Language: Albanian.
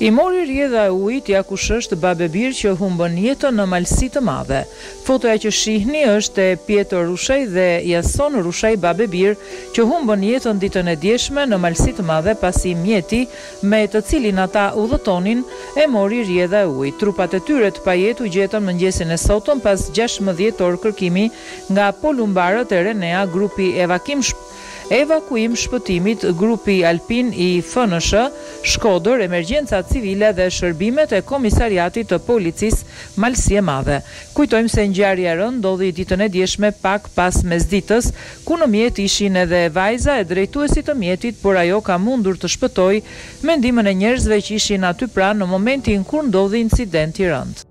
I mori rrjedha e ujit ja kush është babë e bir që humbën jetën në Malësi të Madhe. Fotoja që shihni është e Pjetër Rushaj dhe Jason Rushaj babë e bir që humbën jetën ditën e djeshme në Malësi të Madhe pasi mjeti me të cilin ata udhëtonin e mori rrjedha e ujit. Trupat e tyre të pajetë u gjetën mëngjesin e sotëm pas gjashtëmbëdhjetë orë kërkimi nga polumbarët e RENEA grupi Evakuim Evakuim shpëtimit grupi alpin i FNSH, Shkodër, Emergjencat Civile dhe Shërbimet e Komisariatit të Policisë Malësi e Madhe. Kujtojmë se ngjarja e rëndë ndodhi ditën e djeshme pak pas mesditës, ku në mjet ishin edhe vajza e drejtuesit të mjetit por ajo ka mundur të shpëtojë me ndihmën e njerëzve që ishin aty pranë në momentin kur ndodhi incidenti i rëndë.